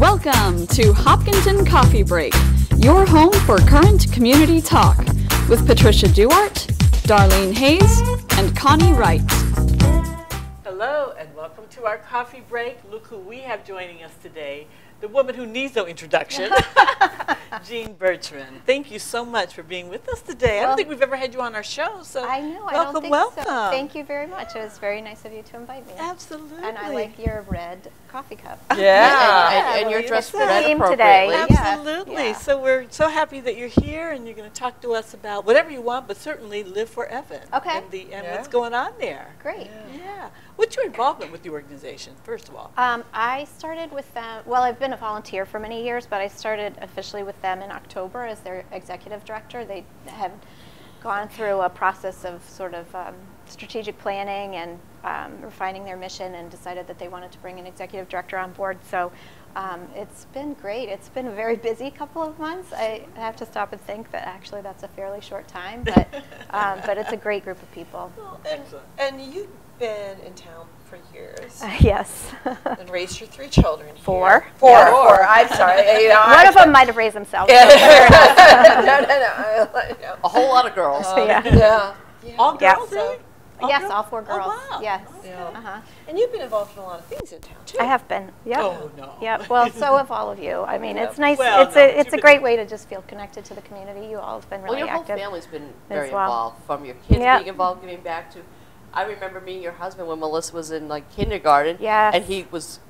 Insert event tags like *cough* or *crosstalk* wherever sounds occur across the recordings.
Welcome to Hopkinton Coffee Break, your home for current community talk, with Patricia Duart, Darlene Hayes, and Connie Wright. Hello, and welcome to our coffee break. Look who we have joining us today the woman who needs no introduction, *laughs* Jean Bertrand. Thank you so much for being with us today. Well, I don't think we've ever had you on our show, so I know. Welcome, I don't think welcome. So. Thank you very much. It was very nice of you to invite me. Absolutely. And I like your red coffee cup. *laughs* Yeah, and, and, and, and you're dressed red appropriately. Today. Absolutely. Yeah. So we're so happy that you're here, and you're going to talk to us about whatever you want, but certainly live for Evan. Okay. And, the, and yeah. what's going on there. Great. Yeah. yeah. What's your involvement with the organization, first of all? Um, I started with them, well, I've been a volunteer for many years, but I started officially with them in October as their executive director. They have gone through a process of sort of um, strategic planning and um, refining their mission and decided that they wanted to bring an executive director on board. So um, it's been great. It's been a very busy couple of months. I have to stop and think that actually that's a fairly short time, but, *laughs* um, but it's a great group of people. Well, and, and you been in town for years. Uh, *laughs* yes. and raised your three children. Four. Four. Yeah. Four. I'm sorry. *laughs* You know, One of them might have raised themselves. *laughs* Yeah. no, no, no. A whole lot of girls. Uh, yeah. yeah. yeah. All Yeah. girls, So- All yes, girls? all four girls. Oh, wow. Yes. Yeah. Uh-huh. And you've been involved in a lot of things in town too. I have been. Yeah. Oh, no. Yep. Well, so have all of you. I mean, it's nice. Well, it's no, a it's a great way to just feel connected to the community. You all have been really Well, really your whole family's been very well. involved, from your kids Yep. being involved, giving back to. I remember meeting your husband when Melissa was in like kindergarten, Yes. and he was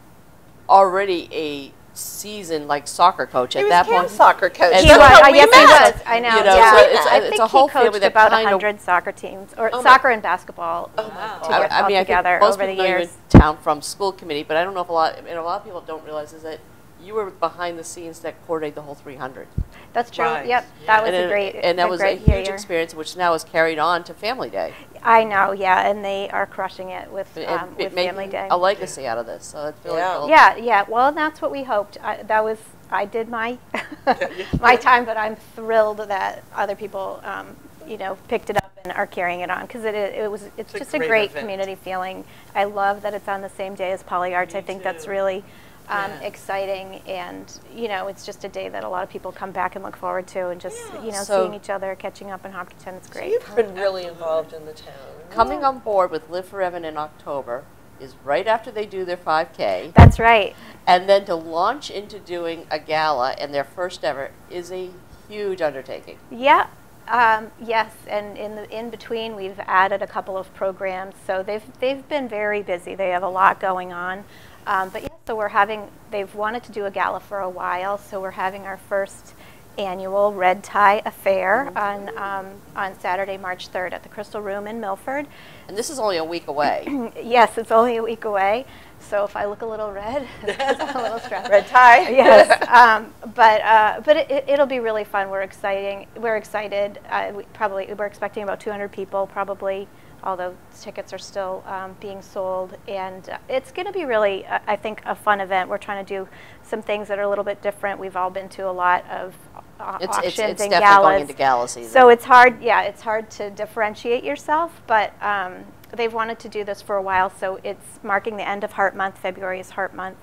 already a seasoned like soccer coach at He that point. soccer coach. And He was. Uh, we yes, he met. was. I know. You know, yeah. so it's a- I it's think a whole he coached about hundred soccer teams, or Oh soccer and basketball. Oh Wow. God. To get I, I mean, I together think most over the know you're in years. town from school committee, but I don't know if a lot, and a lot of people don't realize is that you were behind the scenes that coordinated the whole 300. That's true. Right. Yep. Yeah. That was and a great. and that a was a huge year. experience, which now is carried on to Family Day. I know. Yeah, and they are crushing it with um, it with Family Day. a legacy out of this. So it's really Yeah. cool. Yeah, yeah. Well, that's what we hoped. I, that was I did my *laughs* my time, but I'm thrilled that other people, um, you know, picked it up and are carrying it on because it, it was it's, It's just a great great community feeling. I love that it's on the same day as Poly Arts. I Me think that's really. Um, Yeah. exciting and you know it's just a day that a lot of people come back and look forward to and just Yeah. you know So- seeing each other catching up in Hopkinton it's So great you've been really involved in the town. Coming on board with Live for Evan in October is right after they do their 5K. that's right And then to launch into doing a gala and their first ever is a huge undertaking. Yeah, um, yes, and in the in between, we've added a couple of programs. So they've they've been very busy. They have a lot going on. Um, but yeah, so we're having. They've wanted to do a gala for a while, so we're having our first annual red tie affair on um, on Saturday, March 3rd at the Crystal Room in Milford. And this is only a week away. *clears throat* yes, it's only a week away. So if I look a little red, *laughs* it's 'cause I'm a little *laughs* stressed. Red tie. *laughs* yes, um, but uh, but it, it, will be really fun. We're exciting. We're excited. Uh, we probably we're expecting about 200 people, probably. Although tickets are still um, being sold, and uh, it's going to be really, uh, I think, a fun event. We're trying to do some things that are a little bit different. We've all been to a lot of uh, It's, auctions it's, it's and definitely galas. going into gala season. So it's hard, yeah, it's hard to differentiate yourself, but um, they've wanted to do this for a while, so it's marking the end of Heart Month. February is Heart Month.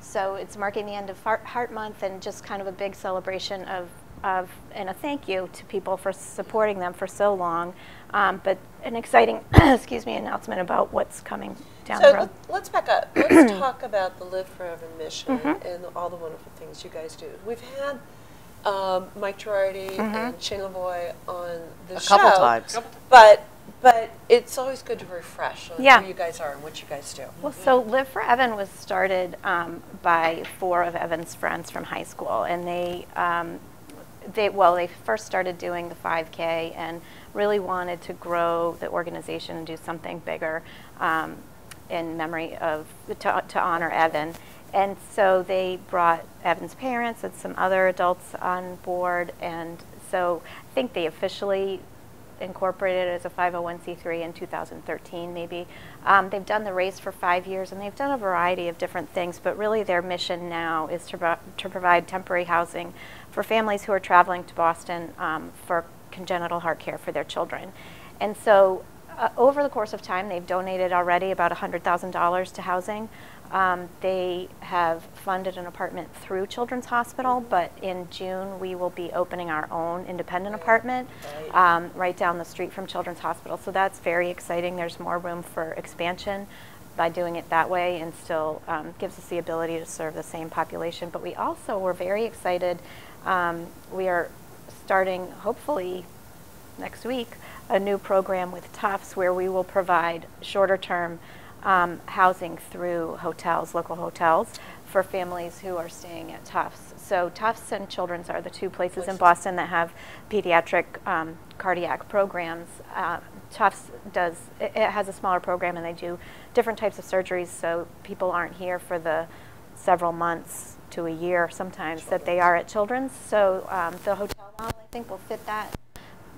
So it's marking the end of Heart Month and just kind of a big celebration of, of, and a thank you to people for supporting them for so long. Um, but an exciting, *clears throat* excuse me, announcement about what's coming down So the road. let, let's back up. Let's *clears throat* talk about the Live for Evan mission Mm-hmm. and all the wonderful things you guys do. We've had um, Mike Girardi and Shane Lavoie on the a show. couple times. But but it's always good to refresh on Yeah. who you guys are and what you guys do. Well, so Live for Evan was started um, by four of Evan's friends from high school, and they, um, they, well, they first started doing the 5K and really wanted to grow the organization and do something bigger um, in memory of to, to honor Evan. And so they brought Evan's parents and some other adults on board, and so I think they officially incorporated as a 501c3 in 2013 maybe. Um, they've done the race for five years and they've done a variety of different things, but really their mission now is to, to provide temporary housing for families who are traveling to Boston um, for congenital heart care for their children. And so uh, over the course of time, they've donated already about $100,000 to housing. Um, they have funded an apartment through Children's Hospital, but in June we will be opening our own independent apartment um, right down the street from Children's Hospital. So that's very exciting. There's more room for expansion by doing it that way and still um, gives us the ability to serve the same population. But we also were very excited. Um, we are starting, hopefully, next week, a new program with Tufts where we will provide shorter term um, housing through hotels, local hotels, for families who are staying at Tufts. So Tufts and Children's are the two places in Boston that have pediatric um, cardiac programs. Uh, Tufts does, it, it has a smaller program and they do different types of surgeries so people aren't here for the several months to a year sometimes that they are at Children's. So um, the hotel model, I think, will fit that,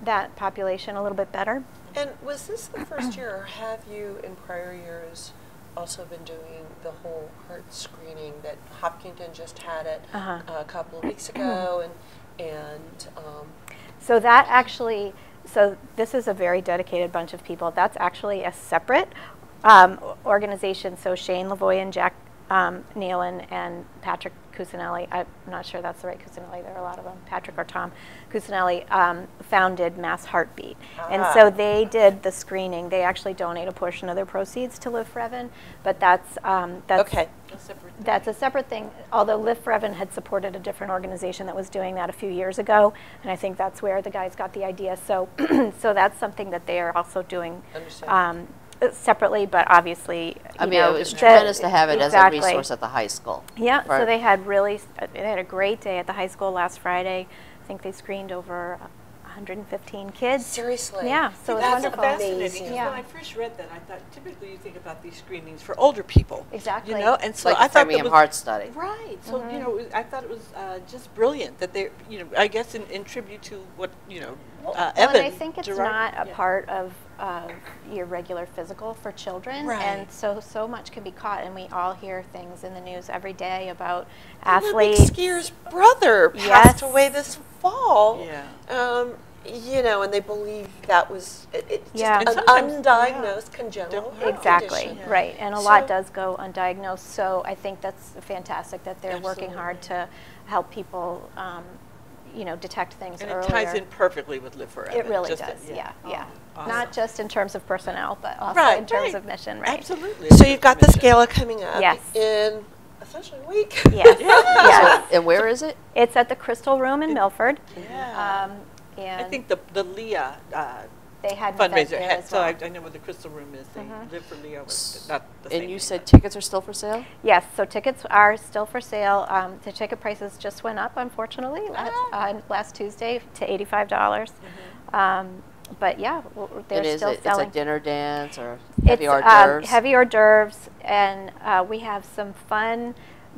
that population a little bit better. And was this the first year, or have you in prior years also been doing the whole heart screening that Hopkinton just had it Uh-huh. a couple of weeks ago, and and um, So that actually, so this is a very dedicated bunch of people. That's actually a separate um, organization. So Shane Lavoie and Jack um, Nealon and Patrick Cusinelli, I'm not sure that's the right Cusinelli, there are a lot of them, Patrick or Tom Cusinelli, um, founded Mass Heartbeat. And so Ah. they did the screening. They actually donate a portion of their proceeds to Live for Evan, but that's, um, that's okay, A separate thing. that's a separate thing, although Live for Evan had supported a different organization that was doing that a few years ago, and I think that's where the guys got the idea. So, *clears throat* so that's something that they are also doing Understand. Separately, but obviously, I you mean, know, it was the- tremendous to have it as a resource at the high school. Yeah, so they had really, uh, they had a great day at the high school last Friday. I think they screened over 115 kids. seriously. Yeah, so it was that's wonderful. fascinating. 'cause Amazing. Yeah. When I first read that, I thought typically you think about these screenings for older people. Exactly. You know, and so like I the thought Framingham that was, Heart Study. Right. So Mm-hmm. you know, I thought it was uh, just brilliant that they, you know, I guess in, in tribute to what you know, uh, Well, and I think it's Gerard- not a yeah. part of uh, your regular physical for children, Right. and so so much can be caught. And we all hear things in the news every day about Olympic athletes. skier's brother passed Yes. away this fall. Yeah. Um, you know, and they believe that was it, it's Yeah. just And an sometimes- undiagnosed congenital heart Exactly, condition. Right. And a lot does go undiagnosed. So I think that's fantastic that they're working hard to help people, um, you know, detect things And earlier. it ties in perfectly with Live for Evan. It really just does, that- yeah, yeah. Oh, awesome. Not just in terms of personnel, but also Right, in terms right. of mission, right? Absolutely. So you've got the scala coming up Yes. in essentially a week. *laughs* Yes, yes. And where is it? It's at the Crystal Room in Milford. Yeah. Um, and I think the the Leah uh, they had an event fundraiser. there had- as so well. I, I know where the Crystal Room is. They live for Leah. Was not the And you thing, said but- tickets are still for sale? Yes, so tickets are still for sale. Um, the ticket prices just went up, unfortunately, last, Ah. uh, last Tuesday to eighty-five dollars. Um, but yeah, w- w- they're and is still it, selling. it's a dinner dance or heavy It's, hors um, d'oeuvres? heavy hors d'oeuvres, and uh, we have some fun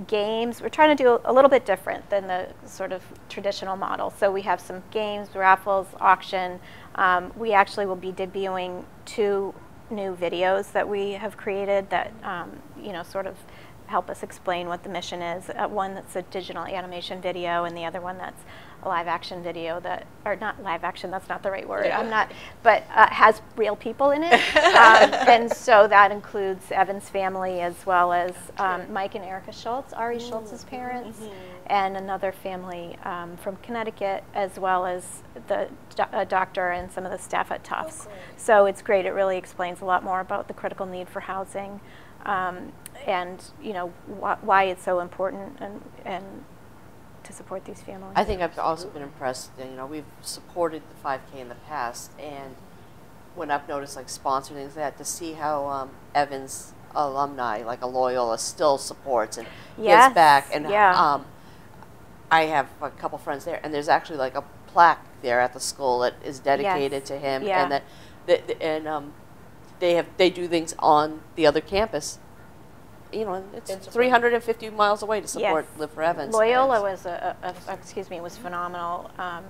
games. We're trying to do a little bit different than the sort of traditional model. So we have some games, raffles, auction. Um, we actually will be debuting two new videos that we have created that um, you know sort of help us explain what the mission is. Uh, one that's a digital animation video, and the other one that's live action video that, or not live action. That's not the right word. Yeah. I'm not, but uh, has real people in it. *laughs* um, and so that includes Evan's family as well as um, Mike and Erica Schultz, Ari Schultz's parents, and another family um, from Connecticut, as well as the do- uh, doctor and some of the staff at Tufts. great. So it's great. It really explains a lot more about the critical need for housing, um, and you know wh- why it's so important and and to support these families. I think I've also been impressed. that, You know, we've supported the 5K in the past, and when I've noticed like sponsoring things like that, to see how um, Evans alumni, like a Loyola, still supports and Yes, gives back. And yeah. um, I have a couple friends there, and there's actually like a plaque there at the school that is dedicated to him, yeah. and that- and um, they have they do things on the other campus. You know, it's 350 miles away to support Yes. Live for Evans. Loyola was a, a, a- excuse me was phenomenal, um,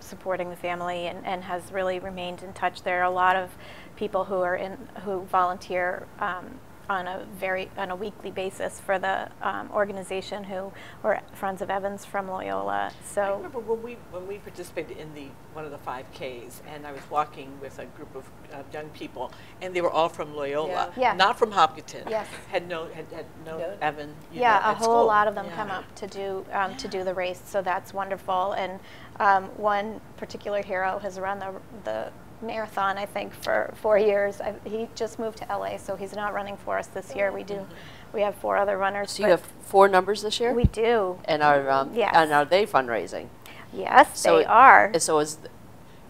supporting the family and, and has really remained in touch. There are a lot of people who are in who volunteer um, on a very on a weekly basis for the um, organization who were Friends of Evans from Loyola. So I remember when we when we participated in the one of the 5Ks, and I was walking with a group of uh, young people, and they were all from Loyola, Yeah. Yeah. not from Hopkinton. Yes. Had no had, had no No. Evan. you yeah, know, a at whole school. lot of them Yeah. come up to do um, to do the race. So that's wonderful. And um, one particular hero has run the the marathon. I think for four years. I, he just moved to LA, so he's not running for us this year. We do. We have four other runners. So you have four numbers this year? we do. And are, um, Yes. and are they fundraising? Yes, So they it- are. So is,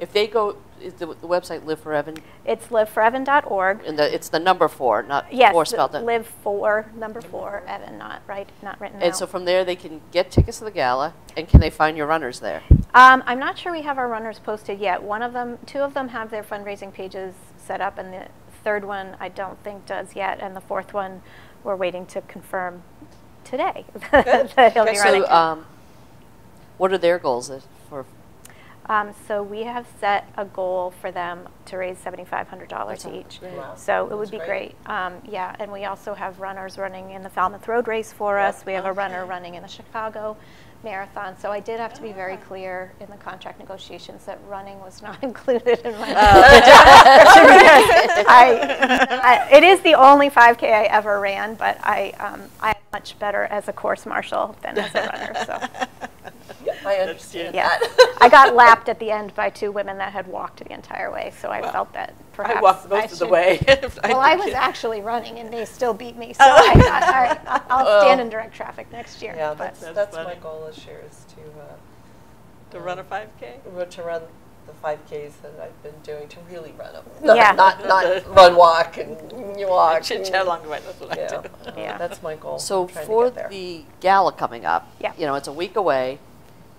if they go, is the, the website Live for Evan, It's liveforevan.org. and the, it's the number four, not Yes, four spelled out. live for number four, Evan, not right, not written And out. so from there, they can get tickets to the gala, and can they find your runners there? Um, I'm not sure we have our runners posted yet. One of them, two of them have their fundraising pages set up, and the third one I don't think does yet, and the fourth one we're waiting to confirm today *laughs* that he'll be running. So, um, what are their goals for, Um, so we have set a goal for them to raise $7,500 each. Wow. So it would be great. great. Um, yeah, and we also have runners running in the Falmouth Road Race for Yep. us. We have a runner running in the Chicago Marathon. So I did have to be very Ah. clear in the contract negotiations that running was not *laughs* included in my. *laughs* I, *laughs* I, it is the only 5K I ever ran, but I um, I'm much better as a course marshal than as a runner. So. I understand Yeah, that. I got lapped at the end by two women that had walked the entire way, so I Wow. felt that perhaps I walked most of the way. *laughs* Well, I was actually running, and they still beat me, so I thought, all right, I'll, I'll *laughs* stand in direct traffic next year. Yeah, but- that's, That's that's my goal this year is to, uh, to run a 5K. to run the five Ks that I've been doing, to really run them. Not, Yeah. Not, not run, walk, and *laughs* you walk. Chit and- chat along the way. That's what I Yeah, do. uh, Yeah. that's my goal. so I'm trying to for the gala coming up? Yeah. You know, it's a week away.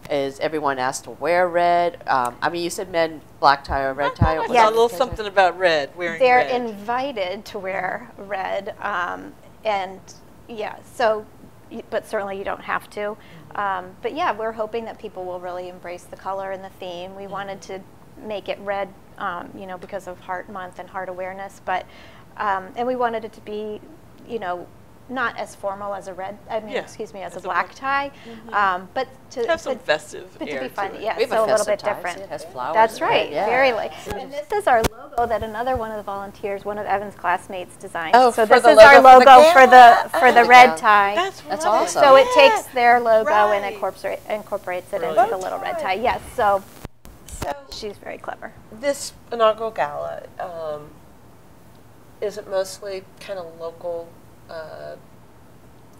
Is everyone asked to wear red? Um, I mean, you said men black tie or red tie. I What's saw Yes. a little something about red, wearing They're red. invited to wear red, um, and yeah, so, but certainly you don't have to. Um, but yeah, we're hoping that people will really embrace the color and the theme. We wanted to make it red, um, you know, because of Heart Month and Heart Awareness, but, um, and we wanted it to be, you know, not as formal as a red, I mean, Yeah, excuse me, as, as a a black black- tie, um, but to. Have some but- festive but to air be to fun, it. yeah, We have a so a little bit different. it has flowers That's right, yeah. very like. And this is our logo that another one of the volunteers, one of Evan's classmates, designed. Oh, so for this the is our logo for the logo for the gala. for the red Yeah. tie. That's, That's right. awesome. so it takes their logo and incorporates incorporates it Brilliant. into the little red tie. Yes, so So she's very clever. this inaugural gala, um, is it mostly kind of local uh,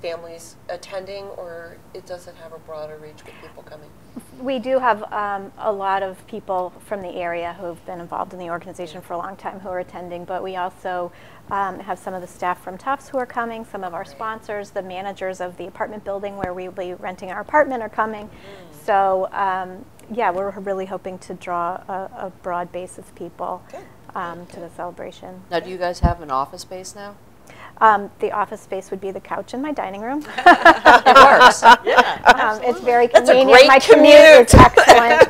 families attending, or it doesn't have a broader reach with people coming? We do have um, a lot of people from the area who have been involved in the organization for a long time who are attending, but we also um, have some of the staff from Tufts who are coming, some of our sponsors, the managers of the apartment building where we'll be renting our apartment are coming. So, um, yeah, we're really hoping to draw a, a broad base of people Good. um, to the celebration. Now, do you guys have an office space now? Um, the office space would be the couch in my dining room. *laughs* It works. Yeah, Um, it's very That's a convenient. great my commute, commute. is *laughs*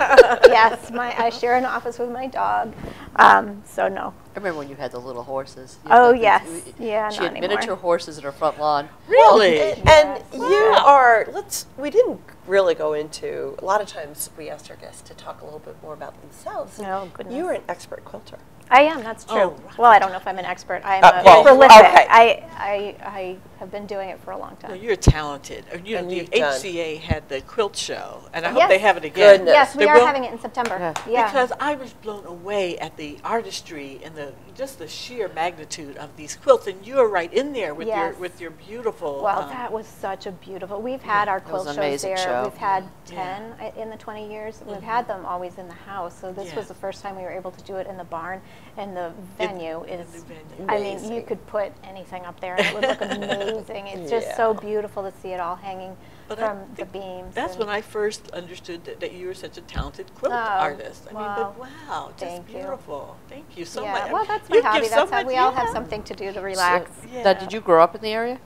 excellent. yes, my I share an office with my dog. Um, so no. I remember when you had the little horses. You Oh, like the- yes. you- Yeah, She not had anymore. miniature horses in her front lawn. Really? And Yes. you Wow. are, let's, we didn't really go into, a lot of times we asked our guests to talk a little bit more about themselves. Oh, goodness. You are an expert quilter. I am. That's true. Oh, right. Well, I don't know if I'm an expert. I am Uh, a well, prolific. okay. I, I I have been doing it for a long No, time. you're talented. You know, And the you've done- HCA had the quilt show, and I Yes. hope they have it again. Goodness. yes, we They are will? having it in September. Yeah. Yeah. Because I was blown away at the artistry and the just the sheer magnitude of these quilts, and you are right in there with your with your beautiful. Well, um, that was such a beautiful. We've had our It quilt shows there. show. We've had Yeah. ten i- in the 20 years. We've had them always in the house. So this Yeah. was the first time we were able to do it in the barn. And the venue in is. the venue. I mean, you could put anything up there, and it would look amazing. *laughs* *laughs* It's just so beautiful to see it all hanging But from the beams. That's when I first understood that, that you were such a talented quilt Oh, artist. I wow. mean, but wow, just Thank you. beautiful. Thank you so yeah. much. Well, that's my You hobby. give so That's how we all have yeah. something to do to relax. So, Yeah. Now, did you grow up in the area?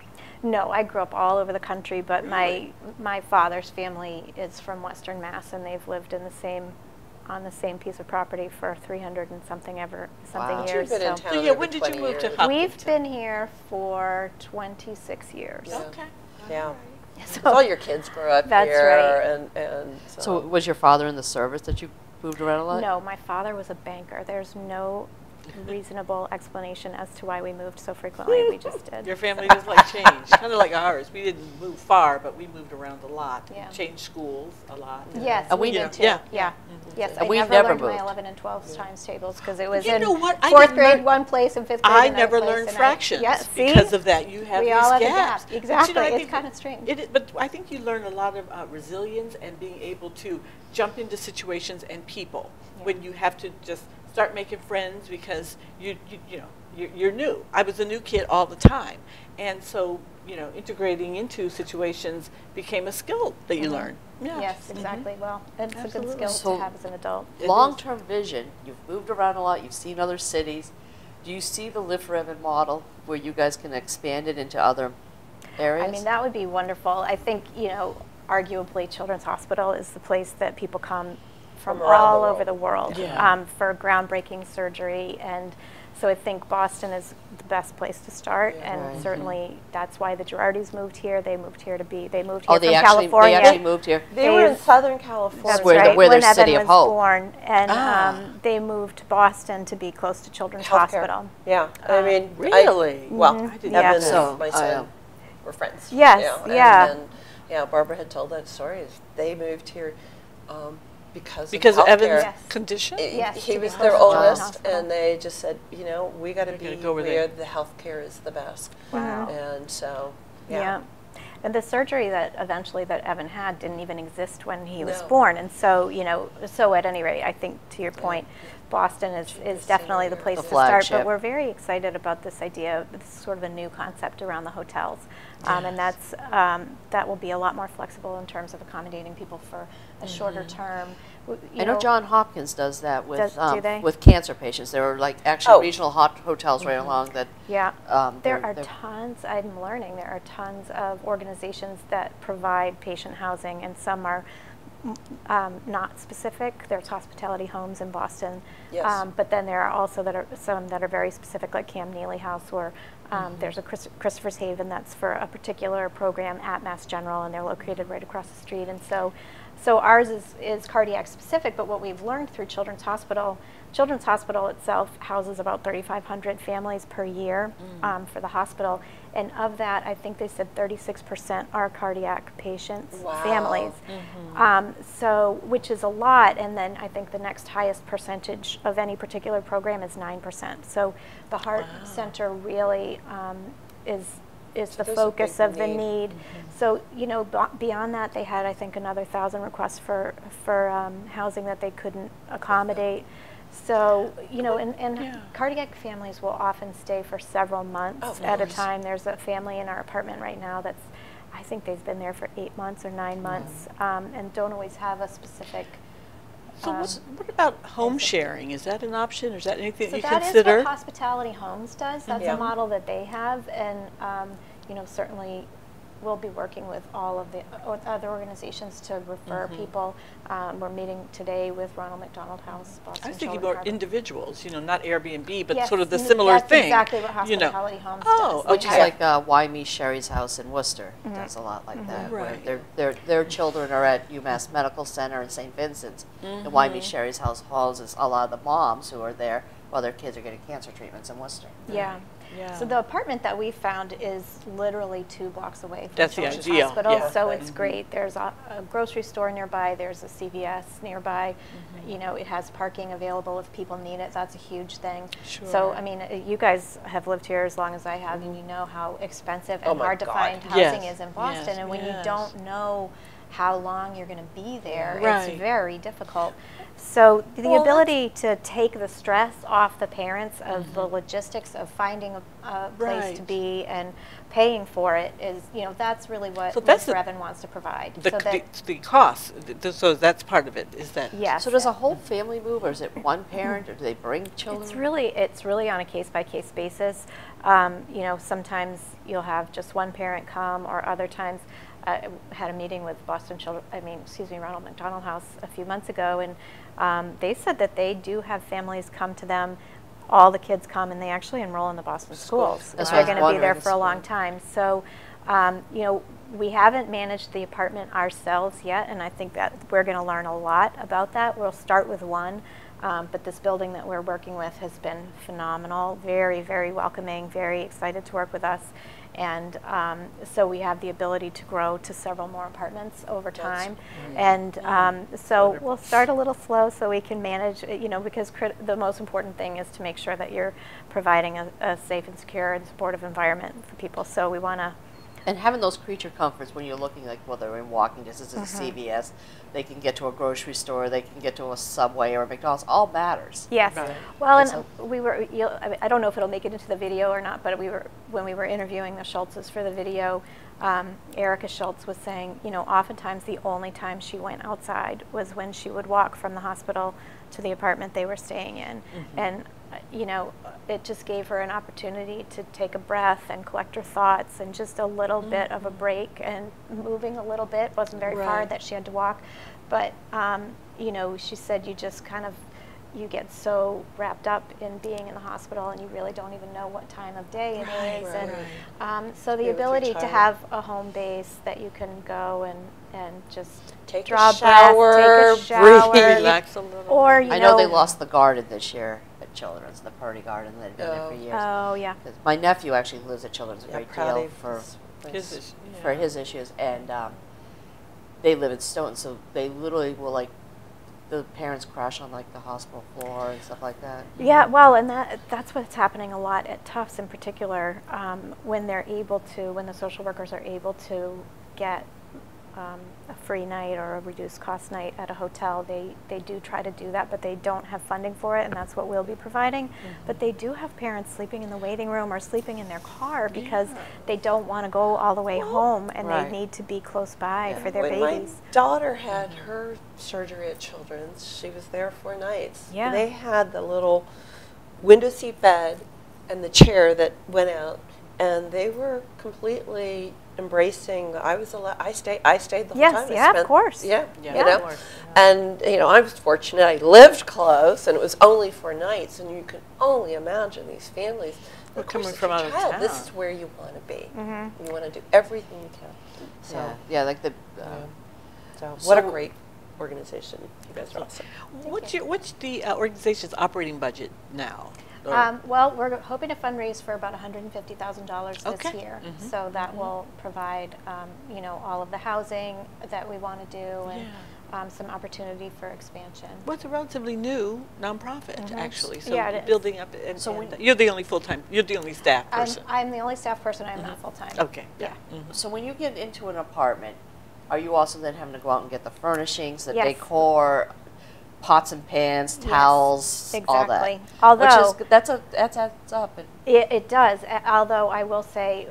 No, I grew up all over the country, but Really? my my father's family is from Western Mass, and they've lived in the same on the same piece of property for 300 and something ever, something Wow. Years. You've been in town So, yeah, when did you 20 move to years. Hop- We've been here for 26 years. Yeah. Okay. Yeah. *laughs* So- All your kids grew up That's here, right. and and so, So was your father in the service that you moved around a lot? No, my father was a banker. There's no reasonable explanation as to why we moved so frequently. We just did. Your family just like changed, kind of like ours. We didn't move far, but we moved around a lot. Yeah. Changed schools a lot. Yes, And we we did did. too. Yeah. Yeah. Yes, And I we never, never learned my 11 and 12 times tables because it was You in know what? I fourth grade learn- one place and fifth grade I another never place, learned and I- fractions see? because of that. You have We these all have a gaps. gap. But you Exactly. know, It's kinda strange. It is, but I think you learn a lot of uh, resilience and being able to jump into situations and people Yeah. when you have to just start making friends because you you, you know you're, you're new. I was a new kid all the time, and so you know integrating into situations became a skill that you Mhm. learn. Yeah. Yes, exactly. Well, it's a good skill So- to have as an adult. Long-term vision, you've moved around a lot, you've seen other cities. Do you see the Live for Evan model where you guys can expand it into other areas? I mean, that would be wonderful. I think, you know, arguably Children's Hospital is the place that people come from, From around the all over the world Yeah. um, for groundbreaking surgery. And so I think Boston is the best place to start. Yeah. And Right. certainly that's why the Girardis moved here. They moved here to be, they moved here oh, they from actually, California. they actually moved here. they were in Southern California. That's where the- right. where when their Evan city of was hope. born, and Ah. um, they moved to Boston to be close to Children's Healthcare. Hospital. Yeah, I Um, mean, I- Really? well, Mhm. I didn't Yeah. Evan So, and my son were friends. Yes, you know, and yeah. then, yeah, Barbara had told that story. They moved here um, because Because of of Evan's healthcare. Yes. condition. I- Yes, he was their oldest, Hospital. and they just said, you know, we got to be gonna go where where they- the healthcare is the best. Wow. And so, Yeah. yeah. And the surgery that eventually that Evan had didn't even exist when he was born. And so, you know, so at any rate, I think to your point, Boston is, is definitely the place The to start. But we're very excited about this idea of this sort of a new concept around the hotels. Um, and that's, um, that will be a lot more flexible in terms of accommodating people for a shorter term. You I know John Hopkins does that with Does- um, they? with cancer patients. There are like actually Oh. regional hot hotels right along that. Yeah. Um, There they're- are they're- tons, I'm learning, there are tons of organizations that provide patient housing, and some are mm, um, not specific. There's hospitality homes in Boston. Yes. Um, but then there are also that are some that are very specific, like Cam Neely House, or um, Mm-hmm. there's a Chris, Christopher's Haven that's for a particular program at Mass General, and they're located right across the street. And so, so ours is, is cardiac specific, but what we've learned through Children's Hospital, Children's Hospital itself houses about 3,500 families per year um, for the hospital. And of that, I think they said 36% are cardiac patients, Wow. families. Um, so, which is a lot. And then I think the next highest percentage of any particular program is 9%. So the Heart Center really um, is is the there's focus of the need. need. So you know, b- beyond that, they had I think another thousand requests for for um, housing that they couldn't accommodate. So you know, and, and Yeah. cardiac families will often stay for several months Of at a time. There's a family in our apartment right now that's, I think they've been there for eight months or nine months, um, and don't always have a specific. So what's, um, what about home sharing? Is that an option, or is that anything So you that consider? That is what Hospitality Homes does. That's Yeah. a model that they have, and um, you know certainly we'll be working with all of the other organizations to refer Mm-hmm. people. Um, we're meeting today with Ronald McDonald House, Boston I was thinking about more individuals, you know, not Airbnb, but Yes, sort of the similar that's thing. exactly what you know. Hospitality Homes Oh, does. They Which is like uh, Why Me Sherry's house in Worcester Mm-hmm. does a lot like that. Where Right. their, their, their children are at UMass Medical Center in St. Vincent's. And Why Mm-hmm. Me Sherry's house houses a lot of the moms who are there while their kids are getting cancer treatments in Worcester. Yeah. Yeah. So the apartment that we found is literally two blocks away from That's the Children's ideal, Hospital, yeah. so Right. it's great. There's a, a grocery store nearby. There's a CVS nearby. Mm-hmm. You know, it has parking available if people need it. That's a huge thing. Sure. So I mean, uh, you guys have lived here as long as I have, and you know how expensive Oh and my hard to God. find Yes, housing is in Boston. yes, and when yes. you don't know how long you're going to be there, Right. it's very difficult. So the Well, ability to take the stress off the parents of the logistics of finding a, a place to Mm-hmm. Be and paying for it is, you know, that's really what So that's Live the- Revan wants to provide. the, so the, that, the cost, th- th- so that's part of it, is that? yes. So does a whole family move, or is it one parent, or do they bring children? It's really it's really on a case by case basis. Um, you know, sometimes you'll have just one parent come, or other times I had a meeting with Boston Children, I mean, excuse me, Ronald McDonald House a few months ago, and um, they said that they do have families come to them. All the kids come and they actually enroll in the Boston schools. That's They're what I was going to be there for a long time. So, um, you know, we haven't managed the apartment ourselves yet, and I think that we're going to learn a lot about that. We'll start with one, um, but this building that we're working with has been phenomenal, very, very welcoming, very excited to work with us. And um, so we have the ability to grow to several more apartments over time. And um, so we'll start a little slow so we can manage, uh, you know, because the most important thing is to make sure that you're providing a, a safe and secure and supportive environment for people. So we want to And having those creature comforts when you're looking like well they're in walking distance to Mm-hmm. CVS, they can get to a grocery store, they can get to a Subway or a McDonald's, all matters. Yes. Right. Well, And and we were, you'll, I mean, I don't know if it'll make it into the video or not, but we were, when we were interviewing the Schultzes for the video, um, Erica Schultz was saying, you know, oftentimes the only time she went outside was when she would walk from the hospital to the apartment they were staying in. And, uh, you know, it just gave her an opportunity to take a breath and collect her thoughts and just a little bit of a break and moving a little bit. wasn't very far that she had to walk. But, um, you know, she said you just kind of you get so wrapped up in being in the hospital and you really don't even know what time of day it is. Right, and right. Um, so the Be with your ability to have a home base that you can go and, and just Take a shower, breath, take a shower, *laughs* breathe. Relax a little. or you I know, know they lost the garden this year at Children's, the Prouty Garden that had been there for Oh. years. Oh yeah, 'Cause my nephew actually lives at Children's a Yeah, great deal for was- was- His is- for his issues, and um, they live in Stoughton, so they literally will like the parents crash on like the hospital floor and stuff like that. yeah. Well, and that that's what's happening a lot at Tufts in particular. Um, when they're able to, when the social workers are able to get um, a free night or a reduced cost night at a hotel, they, they do try to do that, but they don't have funding for it, and that's what we'll be providing. But they do have parents sleeping in the waiting room or sleeping in their car because they don't want to go all the way home and Right. they need to be close by for their when babies. my daughter had her surgery at Children's, she was there four nights. Yeah. They had the little window seat bed and the chair that went out, and they were completely embracing. I was allowed. I stayed. I stayed the whole Yes, time. I yeah, of course. Yeah, Yeah, you of know. course, And you know, I was fortunate. I lived close, and it was only for nights. And you can only imagine these families. Well, of course, coming from your out of child. This is where you want to be. Mm-hmm. You want to do everything you can. So. Yeah, yeah, like the. Yeah. Um, So, what a great organization. You guys are awesome. What's your what's the uh, organization's operating budget now? Or- Um, well, we're hoping to fundraise for about $150,000 this Okay. year. Mhm. So that will provide, um, you know, all of the housing that we want to do and um, some opportunity for expansion. well, it's a relatively new nonprofit, Mhm. actually. So Yeah, it is. building up, and, So and when- you're the only full time. You're the only staff I'm, person. I'm the only staff person, I'm not full-time. okay. Yeah. Mhm. So when you get into an apartment, are you also then having to go out and get the furnishings, the Yes. decor, pots and pans, Yes, towels, all that? exactly. Which Although- is, that's a that's adds up. It, it does, although I will say,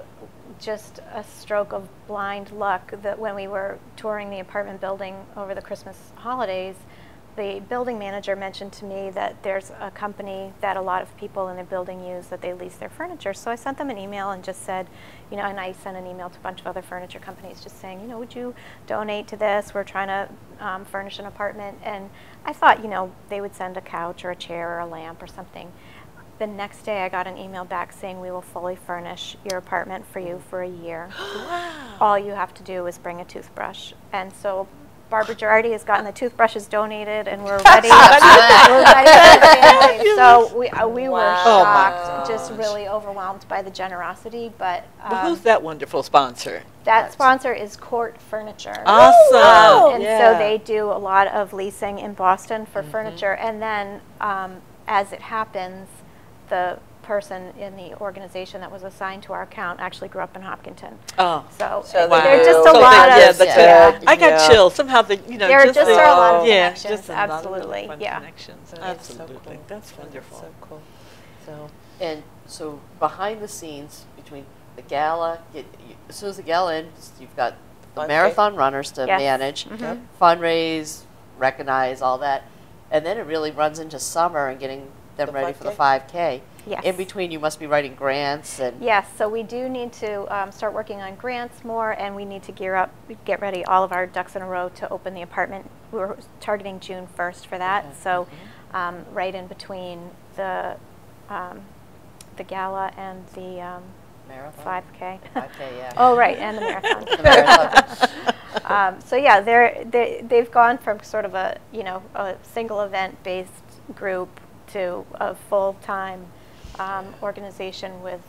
just a stroke of blind luck that when we were touring the apartment building over the Christmas holidays, the building manager mentioned to me that there's a company that a lot of people in the building use that they lease their furniture. So I sent them an email and just said, you know, and I sent an email to a bunch of other furniture companies just saying, you know, would you donate to this? We're trying to um, furnish an apartment. And I thought, you know, they would send a couch or a chair or a lamp or something. The next day, I got an email back saying we will fully furnish your apartment for you for a year. *gasps* wow. All you have to do is bring a toothbrush. And so Barbara Girardi has gotten the toothbrushes donated, and we're *laughs* ready. we're ready for the. *laughs* So we uh, we were Wow. Oh, shocked, just really overwhelmed by the generosity. But, But um, who's that wonderful sponsor? that sponsor is CORT Furniture. Awesome. And yeah. so they do a lot of leasing in Boston for Mm-hmm. furniture. And then, um, as it happens, the person in the organization that was assigned to our account actually grew up in Hopkinton. Oh. So, So uh, they there are just a So lot yeah, of the yeah. con- I got Yeah. chills. Somehow the you know There just just the, are a lot of yeah, connections, just a lot of little absolutely, fun yeah. connections. That's so Absolutely, cool. that's wonderful. So cool. So and so behind the scenes between the gala, get, you, as soon as the gala ends, you've got the 5K. marathon runners to Yes. manage, Mhm. fundraise, recognize all that, and then it really runs into summer and getting them The ready for the 5K? 5K. Yes. In between, you must be writing grants and. Yes, so we do need to um, start working on grants more, and we need to gear up, get ready, all of our ducks in a row to open the apartment. We're targeting June 1st for that, Okay. so um, right in between the, um, the gala and the um, Marathon? 5K. 5K, yeah. *laughs* Oh, right, and the marathon. *laughs* The marathon. *laughs* Um, so yeah, they're, they, they've gone from sort of a, you know, a single event-based group to a full-time um, organization with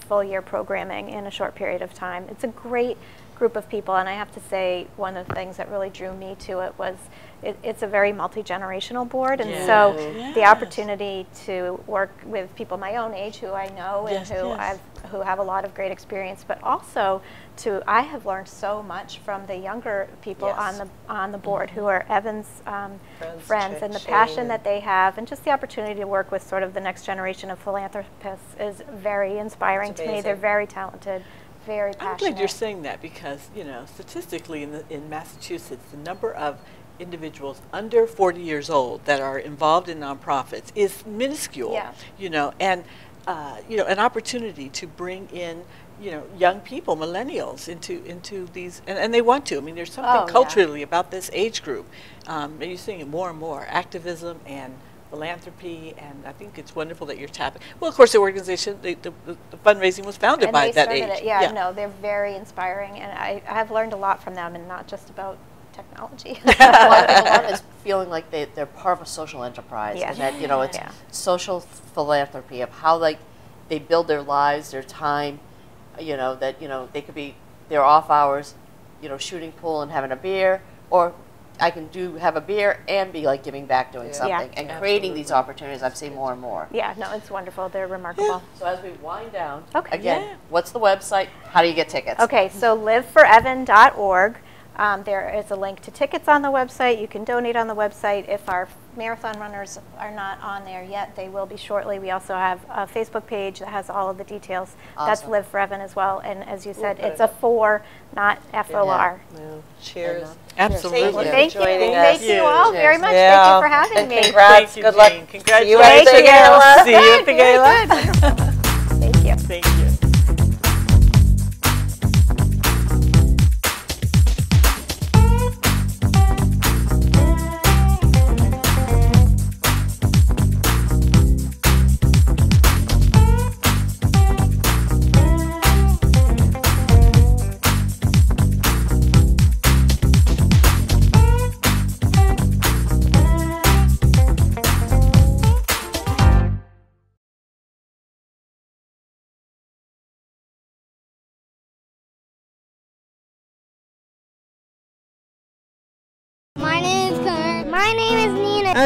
full-year programming in a short period of time. It's a great group of people, and I have to say, one of the things that really drew me to it was it, it's a very multi-generational board, and so Yes. the opportunity to work with people my own age who I know and Yes, who yes. I've who have a lot of great experience, but also to I have learned so much from the younger people on the on the board who are Evan's um, Friends, friends, and the passion that they have, and just the opportunity to work with sort of the next generation of philanthropists is very inspiring to me. They're very talented, very I'm glad you're saying that because, you know, statistically in, the, in Massachusetts, the number of individuals under 40 years old that are involved in nonprofits is minuscule. Yeah. You know, and, uh, you know, an opportunity to bring in, you know, young people, millennials, into into these, and, and they want to. I mean, there's something Oh, yeah. culturally about this age group. Um, and you're seeing it more and more, activism and philanthropy, and I think it's wonderful that you're tapping. Well, of course, the organization, the, the, the fundraising was founded and by that age. It. Yeah, no, they're very inspiring, and I I've learned a lot from them, and not just about technology. *laughs* Well, I think a lot of it is feeling like they, they're part of a social enterprise. Yeah. And that, you know, it's Yeah. social philanthropy of how like they build their lives, their time, you know, that, you know, they could be their off hours, you know, shooting pool and having a beer, or I can do have a beer and be like giving back doing Yeah. something Yeah. and creating these opportunities I've seen more and more. yeah, no, it's wonderful. They're remarkable. So as we wind down, Okay. again, Yeah. what's the website? How do you get tickets? Okay, so liveforevan.org. Um, there is a link to tickets on the website. You can donate on the website. If our marathon runners are not on there yet, they will be shortly. We also have a Facebook page that has all of the details. That's Live for Evan as well. And as you said, put it's a four, not F O R. No. Cheers. Absolutely. Thank you. thank you. Thank you all Cheers. very much. Yeah. Thank you for having *laughs* And me. congrats. Thank you, Good luck. Jane. See you at the gala. See you at the gala. Thank you. Thank you. *laughs*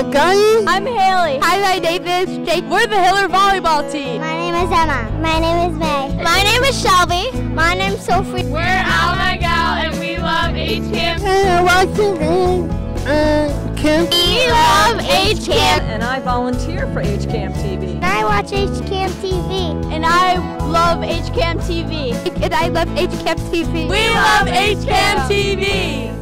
is I'm Haley. Hi, my name is Jake. We're the Hiller volleyball team. My name is Emma. My name is May. My name is Shelby. My name is Sophie. We're Alma Gal, and we love HCAM. And watching uh, camp. We love HCAM. And I volunteer for HCAM TV. And I watch H Camp TV. And I love HCAM TV. And I love H Camp TV. We love HCAM TV.